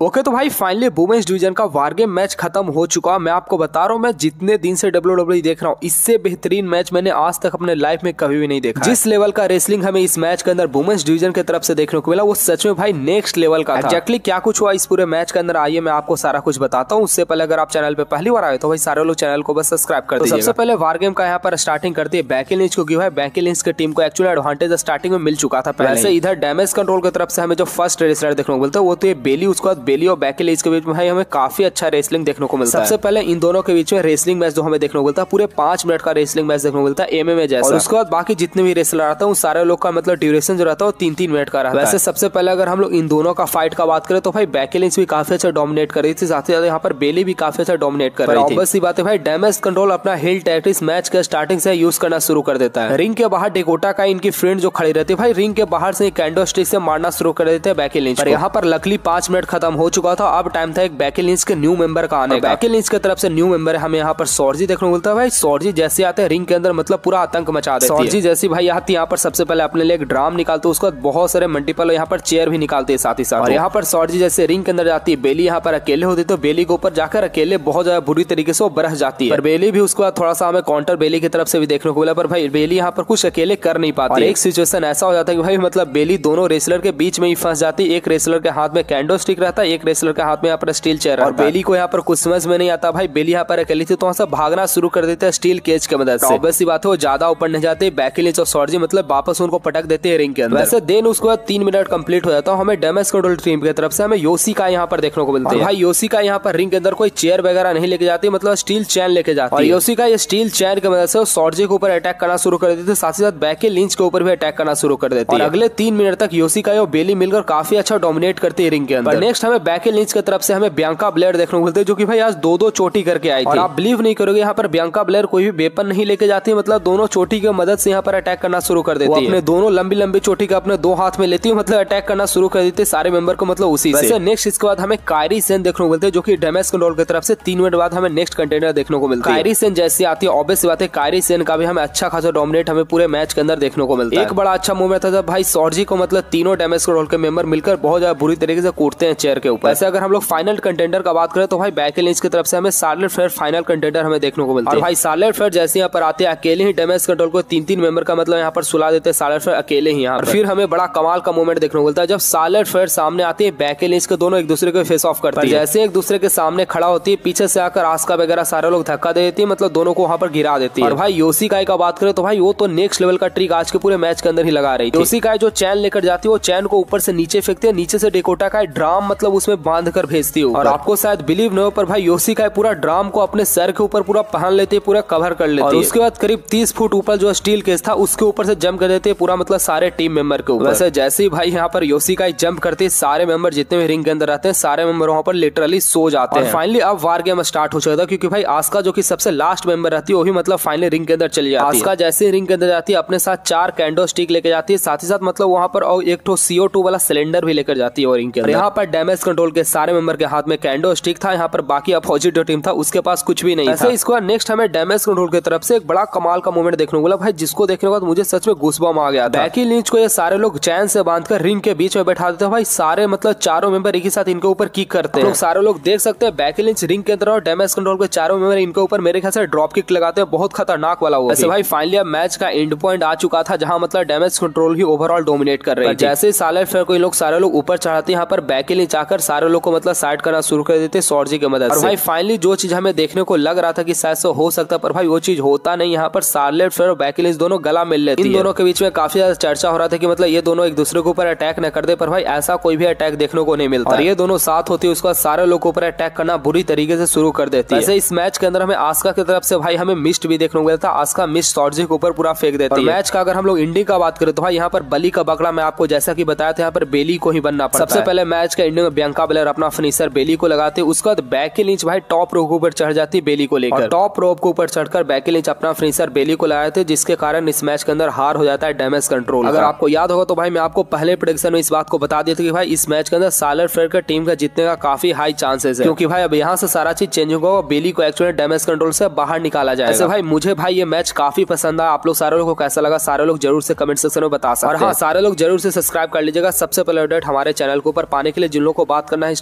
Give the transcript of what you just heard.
Okay तो भाई finally women's division का वार गेम मैच खत्म हो चुका। मैं आपको बता रहा हूँ मैं जितने दिन से डब्ल्यू डब्ल्यू देख रहा हूँ इससे बेहतरीन मैच मैंने आज तक अपने लाइफ में कभी भी नहीं देखा जिस लेवल का रेसलिंग हमें इस मैच के अंदर वुमेन्स डिवीज़न की तरफ़ से देखने को मिला वो सच में भाई नेक्स्ट लेवल का एक्जैक्टली क्या कुछ हुआ इस पूरे मैच के अंदर? आइए मैं आपको सारा कुछ बताता हूँ। उससे पहले अगर आप चैनल पर पहली बार आए तो भाई सारे लोग चैनल को बस सब्सक्राइब कर तो सबसे पहले वार गेम का यहाँ पर स्टार्टिंग करती है। बैकी लिंच को भाई बैकी लिंच की टीम को एक्चुअली एडवांटेज स्टार्टिंग में मिल चुका था पहले इधर डैमेज कंट्रोल की तरफ़ से हमें जो फ़र्स्ट रेसलर देखने को मिलता है वो तो बेली उसके बाद बेली और बैकी लिंच के बीच में भाई हमें काफ़ी अच्छा रेसलिंग देखने को मिलता है। सबसे पहले इन दोनों के बीच में रेसलिंग मैच जो हमें देखने को मिलता है पूरे पाँच मिनट का रेसलिंग मैच देखने को मिलता है एमएमए जैसा। और उसके बाद बाकी जितने भी रेसलर रहता है उन सारे लोग का मतलब ड्यूरेशन जो रहता है वो तीन तीन मिनट का रहता है। वैसे सबसे पहले अगर हम लोग इन दोनों का फाइट का बात करें तो भाई बैकेलिंस भी काफ़ी अच्छा डोमिनेट कर रही थी साथ ही साथ यहाँ पर बेली भी काफ़ी अच्छा डोमिनेट कर रही थी। बस बात है भाई डैमेज कंट्रोल अपना हिल टैक्टिस मैच के स्टार्टिंग से यूज़ करना शुरू कर देता है। रिंग के बाहर डेकोटा का इनकी फ्रेंड जो खड़ी रहती है भाई रिंग के बाहर से कैंडो स्टिक से मारना शुरू कर देते हैं बैकी लिंच पर यहाँ पर लकली पाँच मिनट खत्म हो चुका था। अब टाइम था एक बैकी लिंच के न्यू मेंबर का आने का। बैकी लिंच की तरफ़ से न्यू मेंबर है हमें यहाँ पर सौरजी देखने को मिलता है। भाई सौरजी जैसे आते हैं रिंग के अंदर मतलब पूरा आतंक मचा देती है। सौरजी जैसी भाई आती यहाँ पर सबसे पहले अपने लिए एक ड्राम निकालते उसके बाद बहुत सारे मल्टीपल यहाँ पर चेयर भी निकालते हैं साथ ही साथ। यहाँ पर सौरजी जैसे रिंग के अंदर जाती है बेली यहाँ पर अकेले होती तो बेली के ऊपर जाकर अकेले बहुत ज़्यादा बुरी तरीके से वो बरह जाती है। बेली भी उसके बाद थोड़ा सा हमें काउंटर बेली की तरफ़ से भी देखने को मिला पर भाई बेली यहाँ पर कुछ अकेले कर नहीं पाती एक सिचुएशन ऐसा हो जाता है कि भाई मतलब बेली दोनों रेसलर के बीच में ही फंस जाती है एक रेसलर के हाथ में कैंडो स्टिक रहता है एक रेसलर के हाथ में यहाँ पर स्टील चेयर और बेली को यहाँ पर कुछ समझ में नहीं आता भाई बेली यहाँ पर अकेली थी तो वहाँ से भागना शुरू कर देते हैं स्टील केज की मदद से। ऑब्वियस बात है वो ज़्यादा ऊपर नहीं जाते बैकिलिच और सॉर्जी मतलब वापस उनको पटक देते हैं रिंग के अंदर। वैसे देन उसके बाद तीन मिनट कंप्लीट हो जाता है हमें डैमेज कंट्रोल टीम की तरफ़ से हमें योसी का यहाँ पर देखने को मिलता है। भाई योसी का यहाँ पर रिंग के अंदर कोई चेयर वगैरह नहीं लेके जाती मतलब स्टील चैन लेके जाती है। योसी का ये स्टील चैन की मदद से सॉर्जी के ऊपर अटैक करना शुरू कर देते साथ ही साथ बैके लिंच के ऊपर भी अटैक करना शुरू कर देते हैं। अगले तीन मिनट तक योसी का बेली मिलकर काफ़ी अच्छा डोमिनेट करती है रिंग के अंदर। नेक्स्ट हमें बैके लिंच की तरफ़ से हमें ब्यांका ब्लेयर देखने को मिलते हैं जो कि भाई आज दो दो चोटी करके आई थी। आप बिलीव नहीं करोगे यहाँ पर ब्यांका ब्लेयर कोई भी वेपन नहीं लेके जाती मतलब दोनों चोटी की मदद से यहाँ पर अटैक करना शुरू कर देती है। अपने दोनों लंबी लंबी चोटी का अपने दो हाथ में लेती है मतलब अटैक करना शुरू कर देती है सारे मेंबर को मतलब उसी से। नेक्स्ट इसके बाद हमें कायरी सेन देखने को मिलते हैं जो की डेमेज कंट्रोल की तरफ़ से तीन मिनट बाद हमें नेक्स्ट कंटेनर देखने को मिलता है। कायरी सेन जैसी आती है ऑब्वियस बात है कायरी सेन का भी हमें अच्छा खासा डोमिनेट हमें पूरे मैच के अंदर देखने को मिलता है। एक बड़ा अच्छा मूवमेंट था भाई सौरजी को मतलब तीनों डैमेज कंट्रोल के मेंबर मिलकर बहुत ज़्यादा बुरी तरीके से कूटते हैं चेयर के ऊपर। ऐसे अगर हम लोग फाइनल कंटेंडर का बात करें तो भाई बैक की तरफ़ से हमें सार्लेट फेयर फाइनल कंटेंडर हमें देखने को मिलता है। भाई सार्लेट फेयर जैसे यहाँ पर आते हैं अकेले ही डैमेज कंट्रोल को तीन तीन मेंबर का मतलब यहाँ पर सुला देते हैं सार्लेट फेयर अकेले ही यहाँ फिर हमें बड़ा कमाल का मूवमेंट देखने को मिलता है जब सार्लेट फेयर सामने आती है बैक के दोनों एक दूसरे को फेस ऑफ़ करते हैं। जैसे एक दूसरे के सामने खड़ा होती है पीछे से आकर आस्का वगैरह सारे लोग धक्का दे देती है मतलब दोनों को वहाँ पर गिरा देती है। और भाई योसी काय का बात करें तो भाई वो तो नेक्स्ट लेवल का ट्रिक आज के पूरे मैच के अंदर ही लगा रही योसी काय जो चैन लेकर जाती है वो चैन को ऊपर से नीचे फेंकते हैं नीचे से डेकोटा का ड्राम मतलब उसमें बाँध कर भेजती है। और आपको शायद बिलीव नहीं हो पर भाई योशी का पूरा ड्राम को अपने सर के ऊपर पूरा पहन लेते है पूरा कवर कर लेते हैं। उसके बाद करीब तीस फुट ऊपर जो स्टील केस था उसके ऊपर से जंप कर देते पूरा मतलब सारे टीम मेंबर के ऊपर। वैसे जैसे ही भाई यहाँ पर योशी का जंप करते सारे मेंबर जितने भी रिंग के अंदर रहते हैं सारे मेंबर वहाँ पर लिटरली सो जाते हैं। फाइनली अब वार गेम स्टार्ट हो चुका था क्योंकि भाई आस्का जो की सबसे लास्ट मेंबर रहती है वही मतलब फाइनली रिंग के अंदर चली जाती है। आस्का जैसे ही रिंग के अंदर जाती है अपने साथ चार कैंडो स्टिक लेके जाती है साथ ही साथ मतलब वहाँ पर एक सीओ टू वाला सिलेंडर भी लेकर जाती है रिंग के यहाँ पर डैमेज कंट्रोल के सारे मेंबर के हाथ में कैंडो स्टिक था यहाँ पर बाकी अपोजिट जो टीम था उसके पास कुछ भी नहीं था। इसको नेक्स्ट हमें डैमेज कंट्रोल की तरफ़ से एक बड़ा कमाल का मूवमेंट देखने को मिला। भाई जिसको देखने के बाद मुझे सच में घुसबम आ गया बैकी लिंच को ये सारे लोग चैन से बांधकर रिंग के बीच में बैठा देते भाई सारे मतलब चारों मेंबर एक ही साथ इनके ऊपर किक करते हैं। सारे लोग देख सकते हैं बैकी लिंच रिंग के अंदर और डैमेज कंट्रोल के चारों मेंबर इनके ऊपर मेरे ख्याल से ड्रॉप किक लगाते हैं। बहुत खतरनाक वाला हुआ भाई फाइनली अब मैच का एंड पॉइंट आ चुका था जहाँ मतलब डैमेज कंट्रोल ही ओवरऑल डोमिनेट कर रहे हैं जैसे साले फेयर को लोग सारे लोग ऊपर चढ़ाते यहाँ पर बैकी लिंच आकर सारे लोग को मतलब साइड करना शुरू कर देते सॉर्जी की मदद से। भाई फाइनली जो चीज़ हमें देखने को लग रहा था कि शायद से हो सकता पर भाई वो चीज़ होता नहीं। यहाँ पर सार्लेट फेयर और बैकिलिस दोनों गला मिल लेते इन दोनों के बीच में काफ़ी ज़्यादा चर्चा हो रहा था कि मतलब ये दोनों एक दूसरे के ऊपर अटैक न कर दे पर भाई ऐसा कोई भी अटैक देखने को नहीं मिलता। और ये दोनों साथ होती है उसके बाद सारे लोग ऊपर अटैक करना बुरी तरीके से शुरू कर देती है। इस मैच के अंदर हमें आस्का की तरफ़ से भाई हमें मिस्ट भी देखने को मिलता आस्का मिस्ट सॉर्जी के ऊपर पूरा फेंक देती है। मैच का अगर हम लोग इंडी का बात करें तो भाई यहाँ पर बली का बकड़ा मैं आपको जैसा की बताया था यहाँ पर बेली को ही बनना पड़ता सबसे पहले मैच का इंडिया में बियंका ब्लेयर अपना फिनिशर बेली को लगाते उसके बाद बैक के नीच भाई टॉप रोप ऊपर चढ़ जाती बेली को लेकर। टॉप रोप के ऊपर चढ़कर बैक के नीच अपना फिनिशर बेली को लगाए थे जिसके कारण इस मैच के अंदर हार हो जाता है डैमेज कंट्रोल अगर आपको याद होगा तो भाई मैं आपको पहले प्रोडिक्शन में इस बात को बता दिया था कि भाई इस मैच के अंदर सालर फेयर का टीम का जीतने का काफ़ी हाई चांसेस है। क्योंकि भाई अब यहाँ से सारा चीज़ चेंज होगा बेली को एक्चुअली डैमेज कंट्रोल से बाहर निकाला जाए ऐसे भाई मुझे भाई ये मैच काफ़ी पसंद आया। आप लोग सारे लोग को कैसा लगा सारे लोग ज़रूर से कमेंट सेक्शन में बता सकते और हाँ सारे लोग ज़रूर से सब्सक्राइब कर लीजिएगा। सबसे पहले अपडेट हमारे चैनल के ऊपर पाने के लिए जिन लोगों को बात करना है।